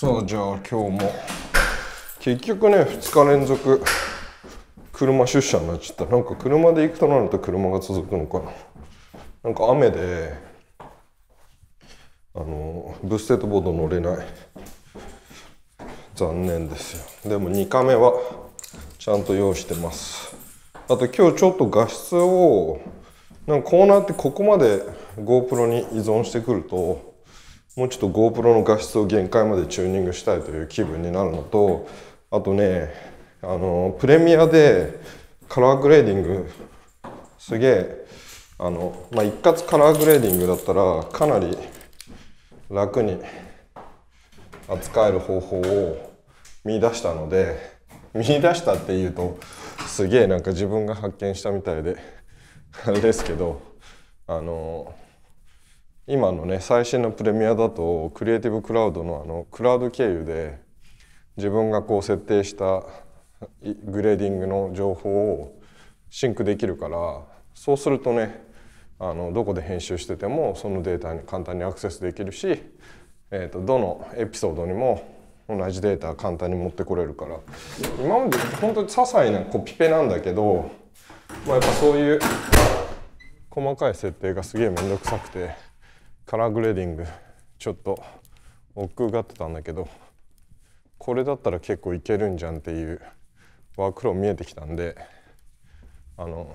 さあじゃあ今日も。結局ね2日連続車出社になっちゃった。なんか車で行くとなると車が続くのかな。なんか雨であのブステットボード乗れない。残念ですよ。でも2日目はちゃんと用意してます。あと今日ちょっと画質をなんかこうなってここまで GoPro に依存してくるともうちょっと GoPro の画質を限界までチューニングしたいという気分になるのとあとねあのプレミアで color grading すげえあの、まあ、一括 color grading だったらかなり楽に扱える方法を見出したので見出したっていうとすげえなんか自分が発見したみたいであれですけどあの今のね最新のプレミアだと Creative Cloud のあのクラウド経由で自分がこう設定した grading の情報を sync できるからそうするとねあのどこで編集しててもそのデータに簡単にアクセスできるし、えーと、どのエピソードにも同じデータ簡単に持ってこれるから。今まで本当に些細なコピペなんだけど、まあ、やっぱそういう細かい設定がすげえ面倒くさくて。カラーグレーディングちょっと億劫がってたんだけどこれだったら結構いけるんじゃんっていうワークフロー見えてきたんであの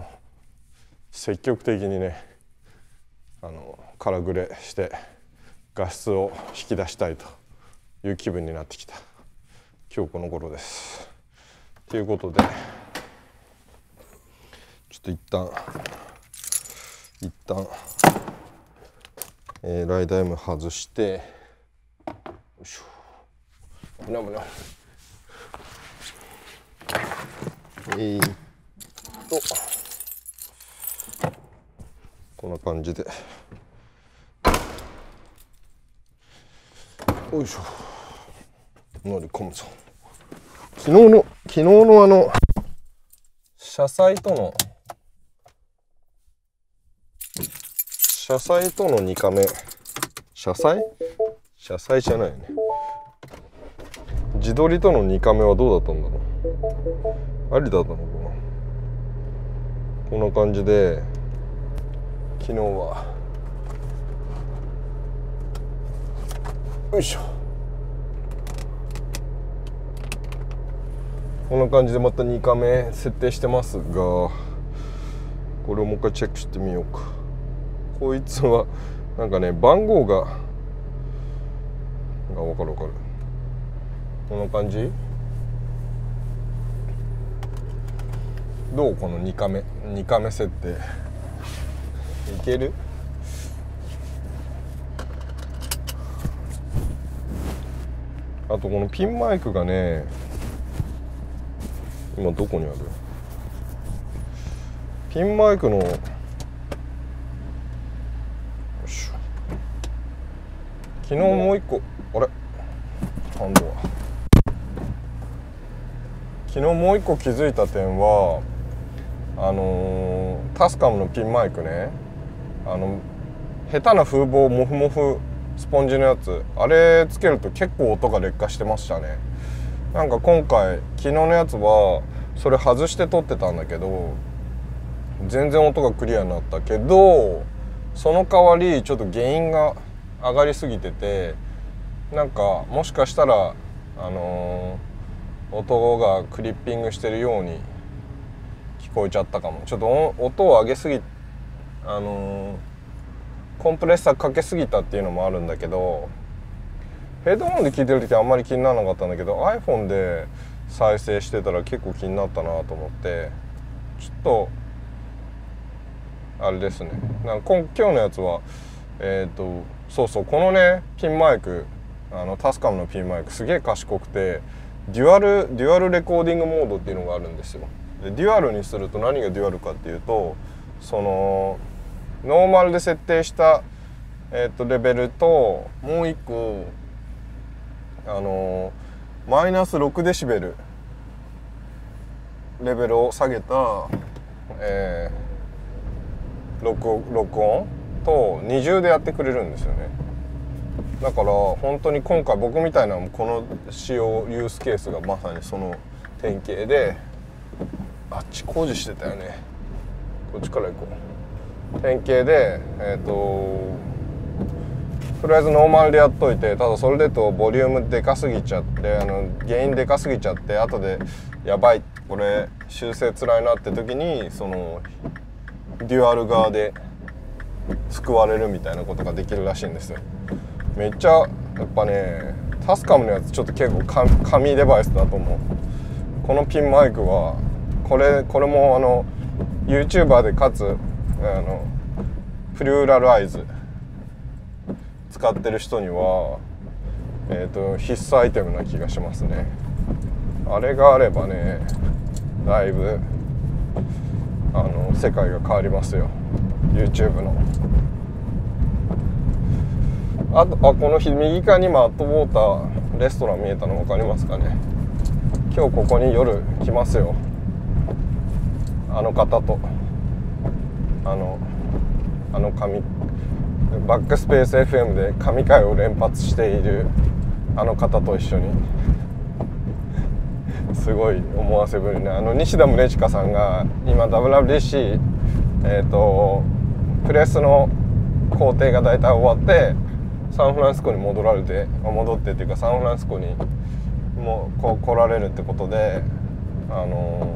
積極的にねあの空グレして画質を引き出したいという気分になってきた今日この頃です。ということでちょっと一旦一旦、えー、ライダー M 外してよいしょ。なむな。えー、とこんな感じでよいしょ乗り込むぞ昨日の昨日のあの車載との車載との2カメ。車載車載じゃないよね。自撮りとの2カメはどうだったんだろう。ありだったのかな。こんな感じで昨日は。よいしょ。こんな感じでまた2カメ設定してますがこれをもう一回チェックしてみようか。こいつはなんかね番号がが分かる分かる。こんな感じ？どうこの2カメ？2カメ設定。いける？あとこのピンマイクがね今どこにある？ピンマイクのよし昨日もう一個あれ？ハンドは昨日もう一個気づいた点はあのー、タスカムのピンマイクね。あの下手な風防モフモフスポンジのやつ。あれつけると結構音が劣化してましたね。なんか今回昨日のやつはそれ外して撮ってたんだけど全然音がクリアになったけどその代わりちょっと原因が上がりすぎててなんかもしかしたらあのー、音がクリッピングしてるように聞こえちゃったかも。ちょっと音を上げすぎあのー、コンプレッサーかけすぎたっていうのもあるんだけどヘッドホンで聞いてる時あんまり気にならなかったんだけど iPhone で再生してたら結構気になったなと思ってちょっとあれですね。なんか今今日のやつはえっ、ー、とそうそうこのねピンマイクあのタスカムのピンマイクすげえ賢くてデュアルデュアルレコーディングモードっていうのがあるんですよ。でデュアルにすると何がデュアルかっていうとそのノーマルで設定した、えー、とレベルともう一個あのマイナス6デシベルレベルを下げた、えー、録録音と二重でやってくれるんですよね。だから本当に今回僕みたいなこの使用ユースケースがまさにその典型であっち工事してたよね。こっちから行こう。典型でえっ、ー、ととりあえずノーマルでやっといてただそれでとボリュームでかすぎちゃってあの原因でかすぎちゃって後でやばいこれ修正つらいなって時にそのデュアル側で救われるみたいなことができるらしいんですよ。めっちゃやっぱねタスカムのやつちょっと結構紙デバイスだと思う。このピンマイクはこれこれもあの YouTuber でかつあのプリューラルアイズ使ってる人には、えーと、必須アイテムな気がしますね。あれがあればねだいぶあの世界が変わりますよ。YouTube の。あとあこの日右側にもアットウォーターレストラン見えたの分かりますかね？今日ここに夜来ますよ。あの方と。あのあの紙バックスペース FM で神回を連発しているあの方と一緒に。すごい思わせぶりねあの西田宗近さんが今 WWDC え、ー、とプレスの工程が大体終わってサンフランシスコに戻られて戻ってっていうかサンフランシスコにもうこう来られるってことであの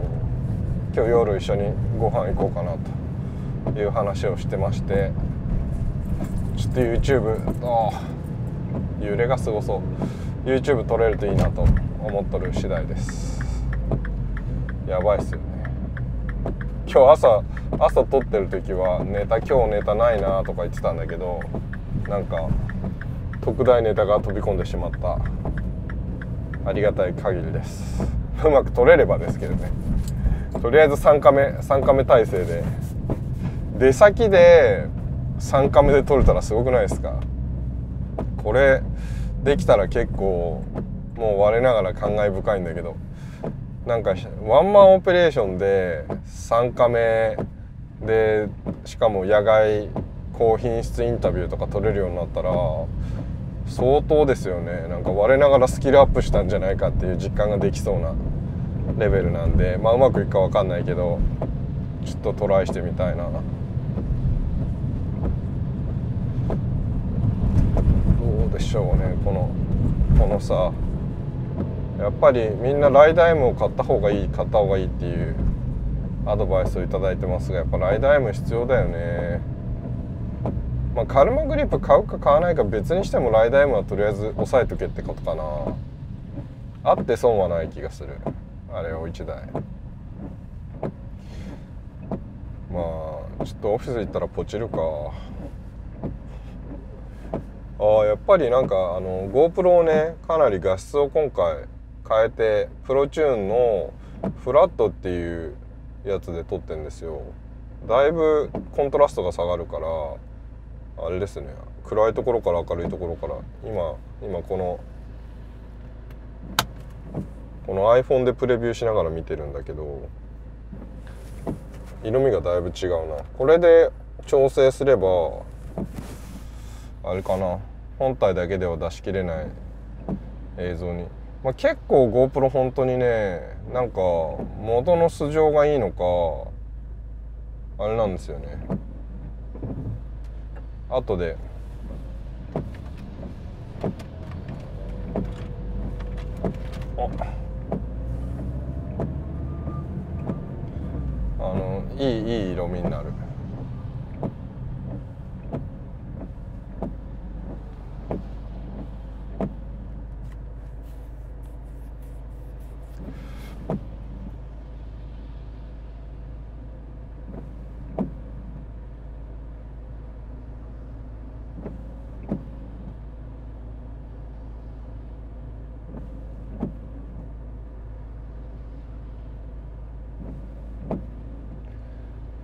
今日夜一緒にご飯行こうかなという話をしてまして。ちょっと YouTube あ揺れがすごそう YouTube 撮れるといいなと思っとる次第です。やばいっすよね。今日朝朝撮ってる時はネタ今日ネタないなとか言ってたんだけどなんか特大ネタが飛び込んでしまった。ありがたい限りです。うまく撮れればですけどね。とりあえず3カメ3カメ体制で。出先で3カメで撮れたらすごくないですか？これできたら結構もう我ながら感慨深いんだけどなんかワンマンオペレーションで3カメでしかも野外高品質インタビューとか撮れるようになったら相当ですよねなんか我ながらスキルアップしたんじゃないかっていう実感ができそうなレベルなんでまあうまくいくか分かんないけどちょっとトライしてみたいな。でしょうねこのこのさやっぱりみんなライダー M を買った方がいい買った方がいいっていうアドバイスを頂いてますがやっぱライダー M 必要だよね。まあカルマグリップ買うか買わないか別にしてもライダー M はとりあえず押さえとけってことかな。あって損はない気がする。あれを1台。まあちょっとオフィス行ったらポチるか。あやっぱりなんかあの GoPro をねかなり画質を今回変えてプロチューンのフラットっていうやつで撮ってんですよ。だいぶコントラストが下がるからあれですね暗いところから明るいところから今今このこの iPhone でプレビューしながら見てるんだけど色味がだいぶ違うな。これで調整すればあれかな。本体だけでは出しきれない映像に、まあ、結構 GoPro 本当にねなんか元の素性がいいのかあれなんですよね。後で。あのいいいい色味になる。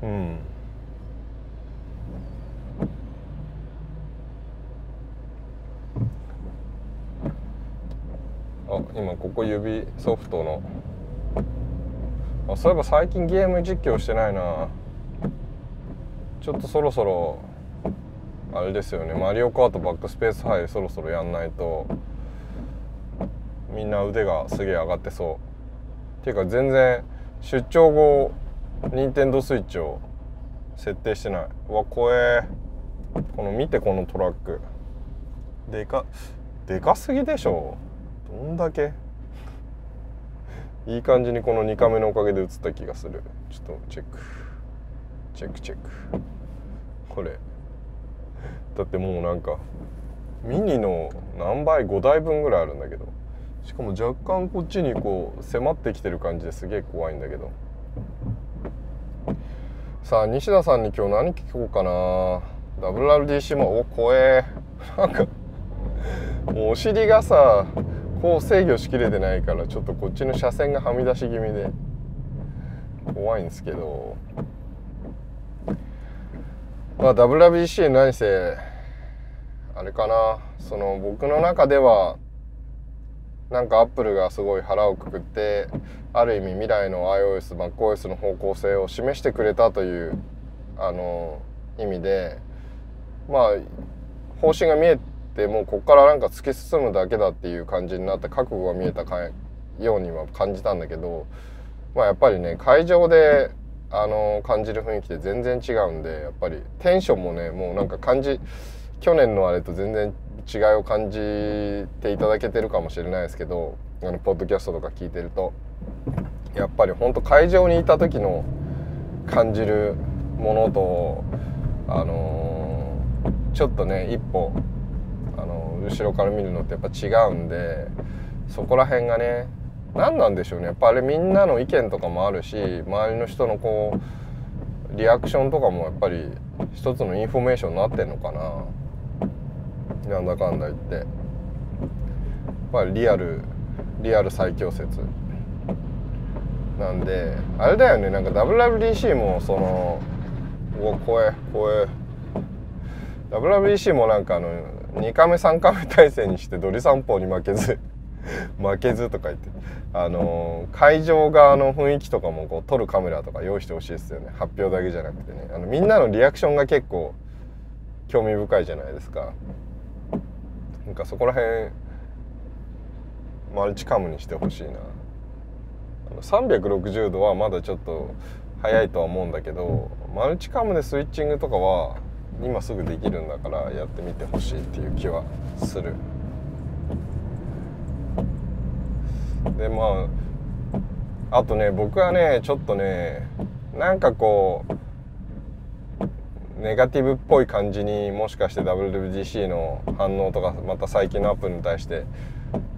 うんあこ指ソフトの。あそういえば最近ゲーム実況してないな。ちょっとそろそろあれですよね。マリオカートバックスペースハイそろそろやんないと。みんな腕がすげえ上がってそう。ていうか全然出張後任天堂スイッチを設定してない。うわ怖え。この見てこのトラック。でかでかすぎでしょ。どんだけいい感じにこの2カメのおかげで映った気がする。ちょっとチェック。チェックチェック。これ。だってもうなんかミニの何倍？5台分ぐらいあるんだけど。しかも若干こっちにこう迫ってきてる感じですげえ怖いんだけど。さあ西田さんに今日何聞こうかな。WRDC もお怖え。なんかもうお尻がさこう制御しきれてないからちょっとこっちの車線がはみ出し気味で。怖いんですけど。まあ WRDC 何せあれかな。その僕の中ではなんかアップルがすごい腹をくくってある意味未来の iOSMacOS の方向性を示してくれたというあの意味で。まあ方針が見えてもうここからなんか突き進むだけだっていう感じになって覚悟が見えたかようには感じたんだけどまあやっぱりね会場であの感じる雰囲気って全然違うんでやっぱりテンションもねもうなんか感じ去年のあれと全然違いを感じていただけてるかもしれないですけどあのポッドキャストとか聞いてるとやっぱりほんと会場にいた時の感じるものとあのー、ちょっとね一歩、後ろから見るのってやっぱ違うんでそこら辺がね何なんでしょうね。やっぱあれみんなの意見とかもあるし周りの人のこうリアクションとかもやっぱり一つのインフォメーションになってんのかな。なんだかんだ言って。まあリアルリアル最強説。なんであれだよね。なんか WWDC もそのうわ怖え怖え。WWDC もなんかあの2カメ3カメ体制にしてドリ散歩に負けず 負けずとか言ってあの会場側の雰囲気とかもこう撮るカメラとか用意してほしいですよね。発表だけじゃなくてね。あのみんなのリアクションが結構興味深いじゃないですか。なんかそこら辺マルチカムにしてほしいな。360度はまだちょっと早いとは思うんだけどマルチカムでスイッチングとかは今すぐできるんだからやってみてほしいっていう気はする。でまああとね僕はねちょっとねなんかこうネガティブっぽい感じにもしかして WWDC の反応とかまた最近のアップに対して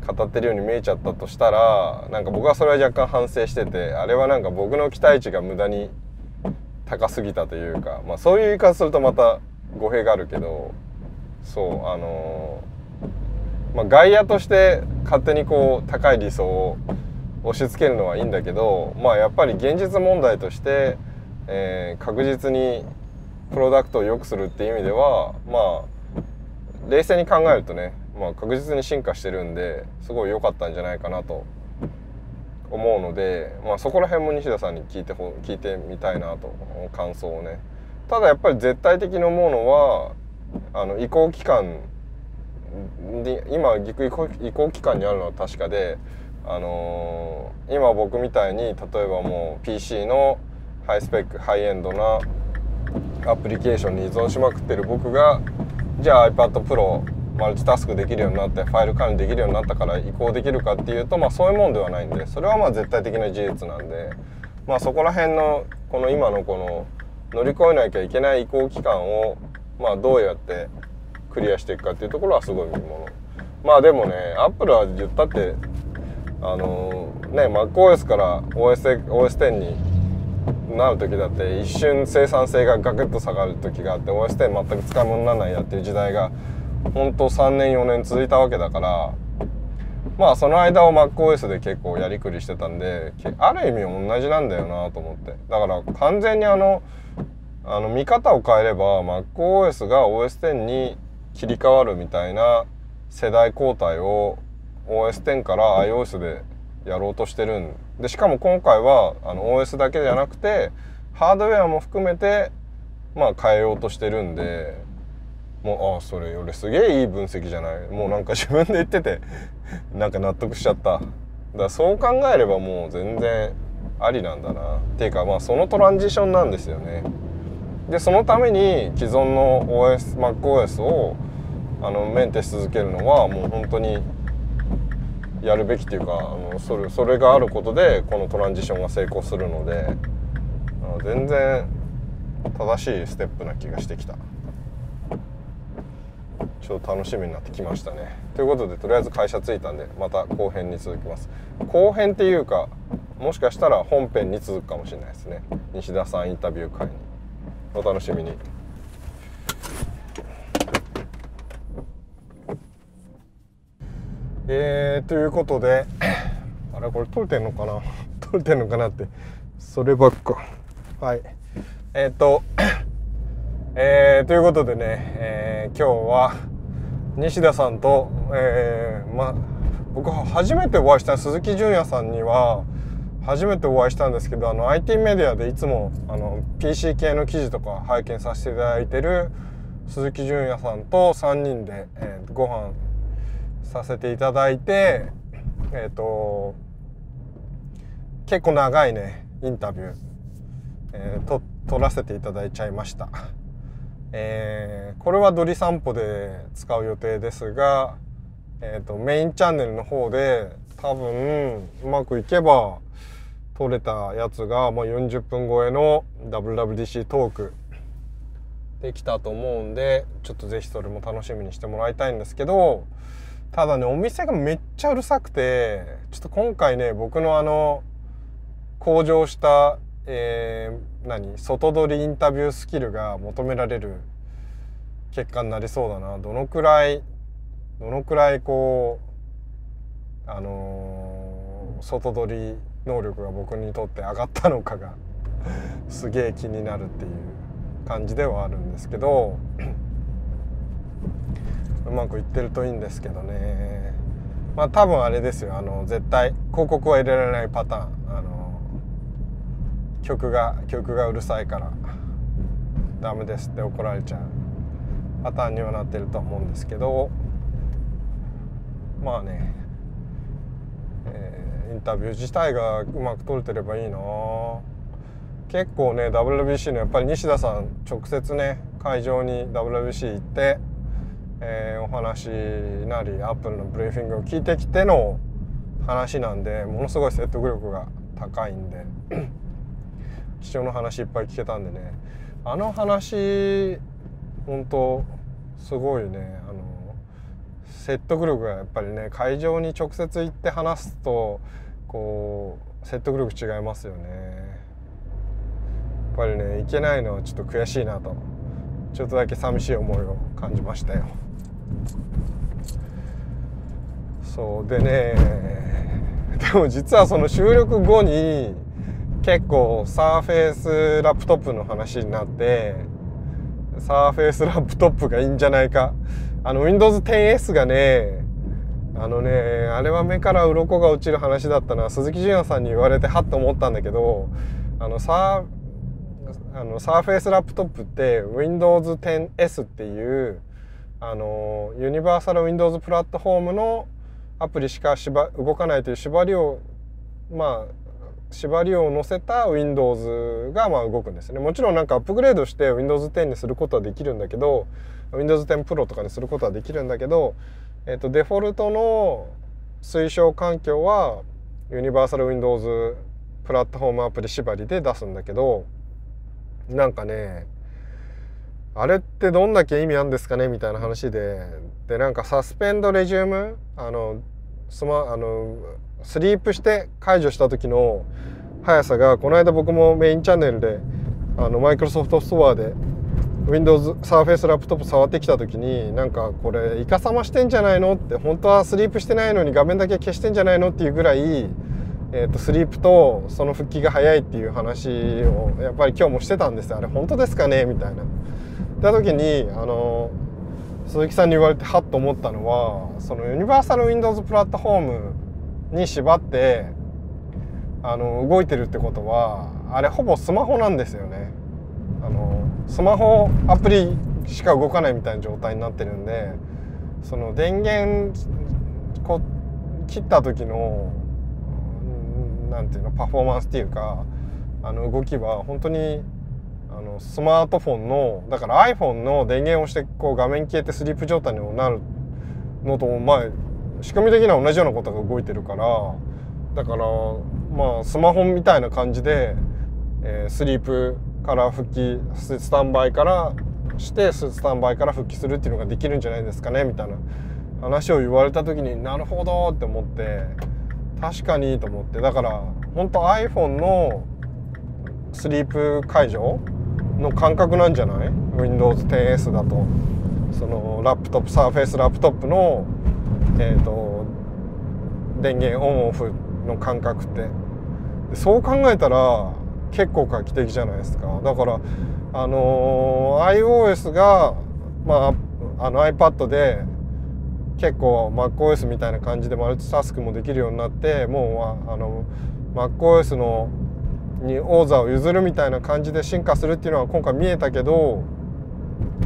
語ってるように見えちゃったとしたらなんか僕はそれは若干反省しててあれはなんか僕の期待値が無駄に高すぎたというか、まあ、そういう言い方するとまた語弊があるけどそうあのー、まあ、外野として勝手にこう高い理想を押し付けるのはいいんだけどまあやっぱり現実問題として、えー、確実にプロダクトを良くするっていう意味ではまあ冷静に考えるとね、まあ、確実に進化してるんですごい良かったんじゃないかなと思うので、まあ、そこら辺も西田さんに聞いて聞いてみたいなと感想をね。ただやっぱり絶対的に思うのはあの移行期間で今移行移行期間にあるのは確かで、あのー、今僕みたいに例えばもう PC のハイスペックハイエンドなアプリケーションに依存しまくってる僕がじゃあ iPad Pro マルチタスクできるようになってファイル管理できるようになったから移行できるかっていうとまあそういうもんではないんでそれはまあ絶対的な事実なんでまあそこら辺のこの今のこの乗り越えなきゃいけない移行期間をまあどうやってクリアしていくかっていうところはすごい見もの。まあでもねアップルは言ったってあのー、ね MacOS から OS OS10 になる時だって一瞬生産性がガクッと下がる時があって OS10 全く使い物にならないやっていう時代が本当3年4年続いたわけだからまあその間を MacOS で結構やりくりしてたんである意味同じなんだよなと思って。だから完全にあのあの見方を変えれば MacOS が OS10 に切り替わるみたいな世代交代を OS10 から iOS でやろうとしてるん。でしかも今回はあの OS だけじゃなくてハードウェアも含めてまあ変えようとしてるんでもうああそれ俺すげえいい分析じゃない。もうなんか自分で言ってて なんか納得しちゃった。だそう考えればもう全然ありなんだな。っていうかまあそのトランジションなんですよね。でそのために既存の OSMacOS をあのメンテし続けるのはもう本当にやるべきっていうかあのそれそれがあることでこのトランジションが成功するのであの全然正しいステップな気がしてきた。ちょっと楽しみになってきましたね。ということでとりあえず会社着いたんでまた後編に続きます。後編っていうかもしかしたら本編に続くかもしれないですね。西田さんインタビュー会に。お楽しみに。えー、ということで あれこれ撮れてんのかな？撮れてんのかなって。そればっか。はい。えっ、と えー、ということでね、えー、今日は西田さんと、えー、ま僕は初めてお会いした鈴木純也さんには初めてお会いしたんですけどあの IT メディアでいつもあの PC 系の記事とか拝見させていただいてる鈴木純也さんと3人で、えー、ご飯させていただいてえっ、ー、と結構長いねインタビュー、えー、と撮らせていただいちゃいました。えー、これはドリ散歩で使う予定ですが、えーと、メインチャンネルの方で多分うまくいけば撮れたやつが、まあ、40分超えの WWDC トークできたと思うんでちょっと是非それも楽しみにしてもらいたいんですけどただねお店がめっちゃうるさくてちょっと今回ね僕のあの向上したえー、何？外撮りインタビュースキルが求められる結果になりそうだな。どのくらいどのくらいこうあのー、外撮り能力が僕にとって上がったのかが すげえ気になるっていう感じではあるんですけど。うまくいってるといいんですけどね。まあ多分あれですよ。あの絶対広告は入れられないパターン。あの曲が曲がうるさいからダメですって怒られちゃう。パターンにはなってると思うんですけどまあね、えー、インタビュー自体がうまく撮れてればいいな。結構ね WBC のやっぱり西田さん直接ね会場に WBC 行って、えー、お話なりアップルのブリーフィングを聞いてきての話なんでものすごい説得力が高いんで。貴重な話いっぱい聞けたんでね。あの話本当すごいね。あの説得力がやっぱりね会場に直接行って話すとこう説得力違いますよね。やっぱりね行けないのはちょっと悔しいなとちょっとだけ寂しい思いを感じましたよ。そうでねでも実はその収録後に結構サーフェイスラップトップの話になってサーフェイスラップトップがいいんじゃないか。あの Windows 10S がねあのねあれは目から鱗が落ちる話だったな。鈴木純也さんに言われてはっと思ったんだけどあのサーあのサーフェイスラップトップって Windows 10S っていうあのユニバーサル Windows プラットフォームのアプリしかしば動かないという縛りをまあ縛りを載せた Windows がまあ動くんですね。もちろんなんかアップグレードして Windows 10にすることはできるんだけど Windows 10 Pro とかにすることはできるんだけど、えー、とデフォルトの推奨環境はユニバーサル Windows プラットフォームアプリ縛りで出すんだけどなんかねあれってどんだけ意味あるんですかねみたいな話ででなんかサスペンドレジュームあのスマあのスリープして解除した時の速さがこの間僕もメインチャンネルであのマイクロソフトストアで Windows サーフェイスラップトップ触ってきた時になんかこれイカサマしてんじゃないの？って本当はスリープしてないのに画面だけ消してんじゃないの？っていうぐらい、えー、とスリープとその復帰が早いっていう話をやっぱり今日もしてたんですあれ本当ですかね？みたいな。った時にあの鈴木さんに言われてハッと思ったのはそのユニバーサル Windows プラットフォームに縛ってあの動いてるってことはあれほぼスマホなんですよね。あのスマホアプリしか動かないみたいな状態になってるんでその電源こ切った時の何ていうのパフォーマンスっていうかあの動きは本当にあのスマートフォンのだから iPhone の電源を押してこう画面消えてスリープ状態になるのとまあ仕組み的には同じようなことが動いてるからだからまあスマホみたいな感じで、えー、スリープから復帰スタンバイからしてスタンバイから復帰するっていうのができるんじゃないですかねみたいな話を言われた時になるほどって思って確かにと思って。だから本当 iPhone のスリープ解除の感覚なんじゃない？Windows 10S だと。そのラップトップサーフェイスラップトップのえっ、ー、と電源オンオフの感覚って。そう考えたら結構画期的じゃないですか。だからあのー、iOS がまああの iPad で結構 MacOS みたいな感じでマルチタスクもできるようになってもうあの MacOS のに王座を譲るみたいな感じで進化するっていうのは今回見えたけど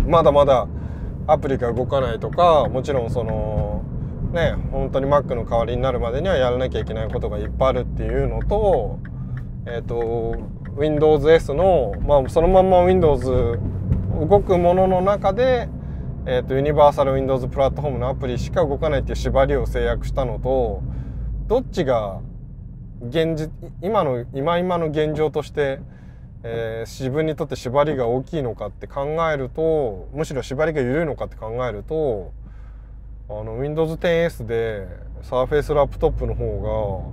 まだまだアプリが動かないとかもちろんそのね本当に Mac の代わりになるまでにはやらなきゃいけないことがいっぱいあるっていうのとえっ、ー、と WindowsS のまあそのまんま Windows 動くものの中でえーと、ユニバーサル Windows プラットフォームのアプリしか動かないっていう縛りを制約したのとどっちが現実今の今今の現状として、えー、自分にとって縛りが大きいのかって考えるとむしろ縛りが緩いのかって考えるとあの Windows 10S で Surface ラップトップの方が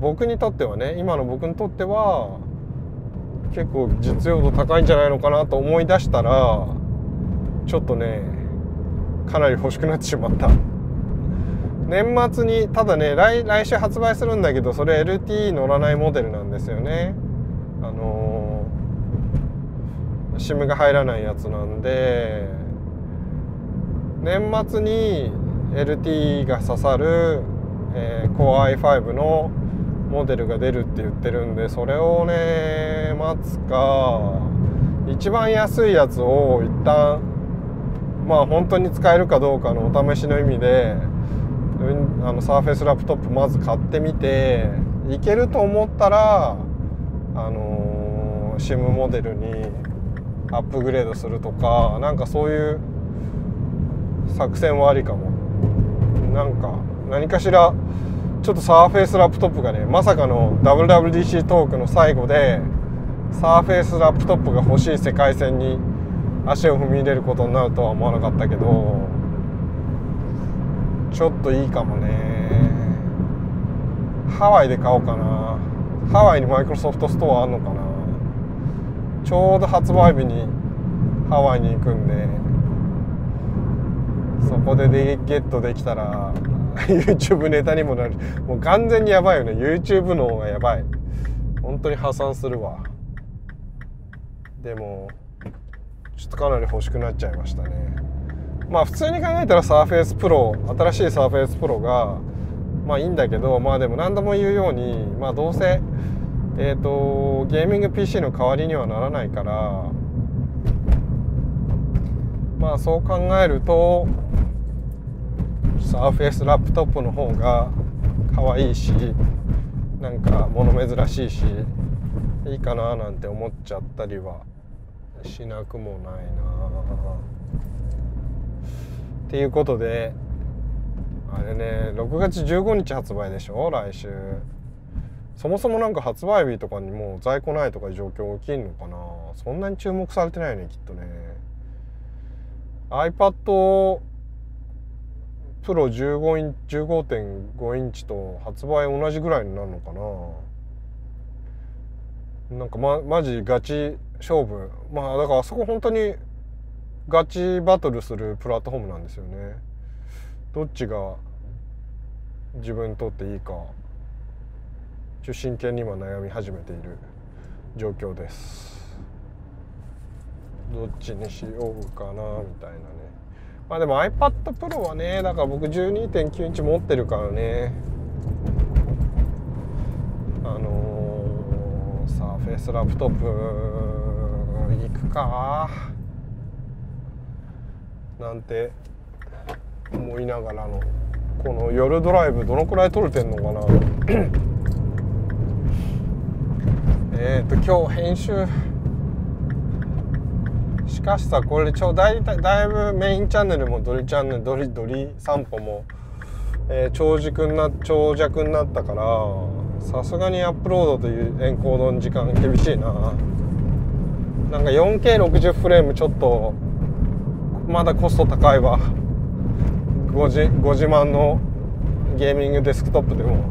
僕にとってはね今の僕にとっては結構実用度高いんじゃないのかなと思い出したらちょっとねかなり欲しくなってしまった。年末にただね来来週発売するんだけどそれ LTE 乗らないモデルなんですよね。あの、SIM が入らないやつなんで年末に LT が刺さる、えー、Core i5 のモデルが出るって言ってるんでそれをね待つか。一番安いやつを一旦まあ本当に使えるかどうかのお試しの意味であのサーフェスラップトップまず買ってみていけると思ったらあの、SIM モデルにアップグレードするとかなんかそういう作戦はありかも。なんか何かしらちょっとサーフェイスラップトップがねまさかの WWDC トークの最後でサーフェイスラップトップが欲しい世界線に足を踏み入れることになるとは思わなかったけどちょっといいかもね。ハワイで買おうかな。ハワイにマイクロソフトストアあんのかな。ちょうど発売日にハワイに行くんでそこででゲットできたら YouTube ネタにもなる。もう完全にやばいよね。YouTube の方がやばい。本当に破産するわ。でもちょっとかなり欲しくなっちゃいましたね。まあ普通に考えたらサーフェイスプロ新しいサーフェイスプロがまあいいんだけどまあでも何度も言うようにまあどうせえっ、ー、とゲーミング PC の代わりにはならないからまあそう考えるとサーフェイスラップトップの方が可愛いしなんか物珍しいしいいかななんて思っちゃったりはしなくもないな。っていうことであれね6月15日発売でしょ？来週。そもそもなんか発売日とかにもう在庫ないとか状況起きんのかな？そんなに注目されてないよねきっとね。iPad Pro15 イン15.5インチと発売同じぐらいになるのかな。なんかまマジガチ勝負。まあだからあそこ本当にガチバトルするプラットフォームなんですよね。どっちが自分にとっていいかちょ真剣に今悩み始めている状況です。どっちにしようかなみたいなね。まあでも iPad Pro はねだから僕12.9インチ持ってるからね。あのー、サーフェイスラップトップ行くか。なんて思いながらのこの夜ドライブどのくらい撮れてんのかな。えっと今日編集しかしさこれちょだいだいぶメインチャンネルもドリチャンネルドリドリ散歩も、えー、長軸な長尺になったからさすがにアップロードというエンコードの時間厳しいななんか 4K60 フレームちょっとまだコスト高いわご自ご自慢のゲーミングデスクトップでも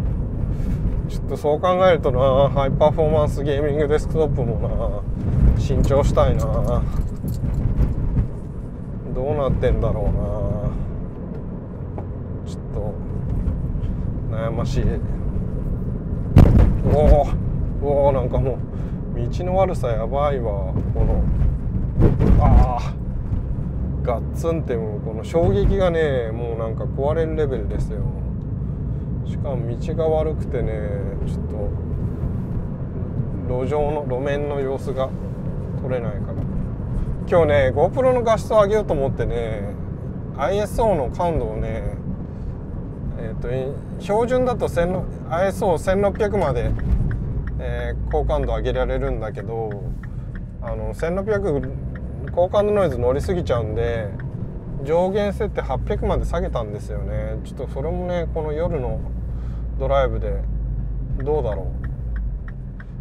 ちょっとそう考えるとなハイパフォーマンスゲーミングデスクトップもな新調したいなどうなってんだろうな。ちょっと悩ましい。おおおなんかもう道の悪さやばいわ。このああガッツンってもうこの衝撃がねもうなんか壊れるレベルですよ。しかも道が悪くてねちょっと路上の路面の様子が撮れないから。今日ね GoPro の画質を上げようと思ってね ISO の感度をねえっ、ー、と標準だと ISO1600 まで、えー、高感度上げられるんだけどあの1600高感度ノイズ乗りすぎちゃうんで上限設定800まで下げたんですよね。ちょっとそれもねこの夜のドライブでどうだろう。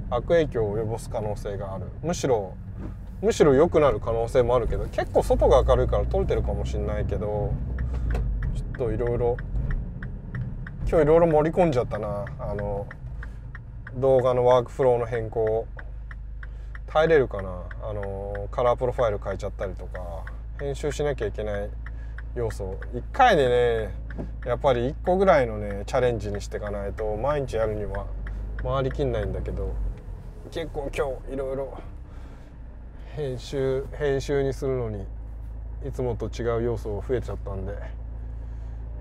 悪影響を及ぼす可能性がある。むしろむしろ良くなる可能性もあるけど結構外が明るいから撮れてるかもしんないけどちょっといろいろ今日いろいろ盛り込んじゃったな。あの動画のワークフローの変更。耐えれるかな。あのカラープロファイル変えちゃったりとか。編集しなきゃいけない要素。1回でねやっぱり1個ぐらいのねチャレンジにしていかないと毎日やるには回りきんないんだけど結構今日いろいろ編集編集にするのにいつもと違う要素が増えちゃったんで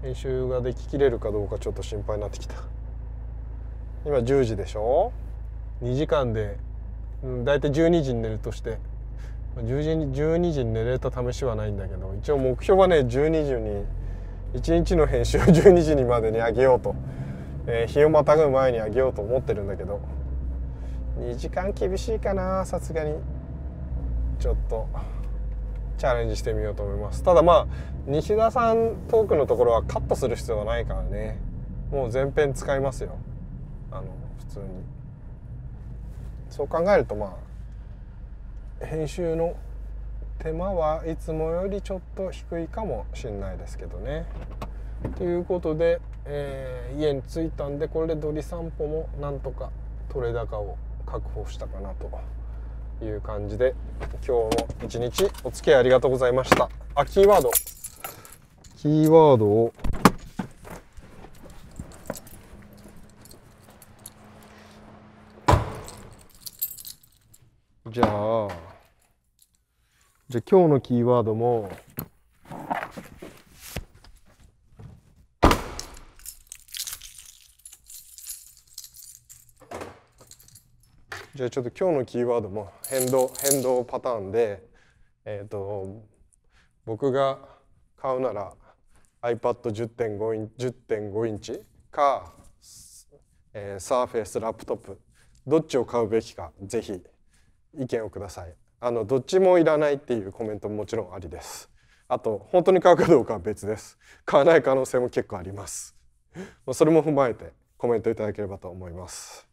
編集ができきれるかどうかちょっと心配になってきた。今10時でしょ？2時間で、うん、大体12時に寝るとして10時に12時に寝れた試しはないんだけど一応目標はね12時に1日の編集を 12時にまでに上げようと、えー、日をまたぐ前に上げようと思ってるんだけど2時間厳しいかなさすがに。ちょっとチャレンジしてみようと思います。ただまあ西田さんトークのところはカットする必要はないからね。もう全編使いますよ。あの普通に。そう考えるとまあ編集の手間はいつもよりちょっと低いかもしんないですけどね。ということで、えー、家に着いたんでこれでドリ散歩もなんとか取れ高を確保したかなと。いう感じで今日も一日お付き合いありがとうございました。あキーワード。キーワードをじゃあじゃあ今日のキーワードもじゃあちょっと今日のキーワードも変動変動パターンで、えっ、ー、と僕が買うなら iPad10.5 イン ,10.5 インチか、えー、Surface ラップトップどっちを買うべきかぜひ意見をください。あのどっちもいらないっていうコメントももちろんありです。あと本当に買うかどうかは別です。買わない可能性も結構あります。それも踏まえてコメントいただければと思います。